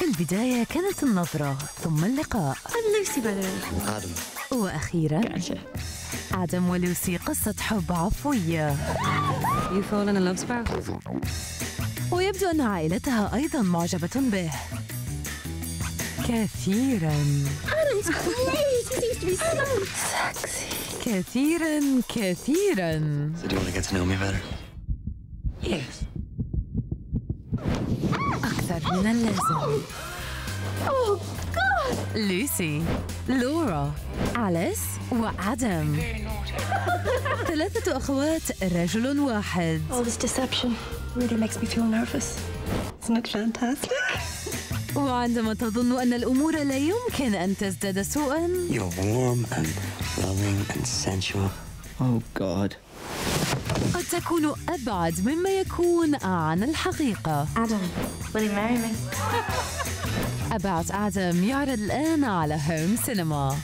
في البداية كانت النظرة ثم اللقاء. وأخيرا آدم ولوسي قصة حب عفوية. ويبدو أن عائلتها أيضا معجبة به. كثيرا. كثيرا كثيرا. So do you want to get to. أكثر من اللازم God. لوسي لورا أليس وآدم ثلاثة أخوات رجل واحد All this deception really makes me feel nervous. Isn't it fantastic? وعندما تظن أن الأمور لا يمكن أن تزداد سوءا You're warm and loving and sensual. Oh, God. قد تكون أبعد مما يكون عن الحقيقة Adam, will you marry me? About Adam يعرض الآن على هوم سينما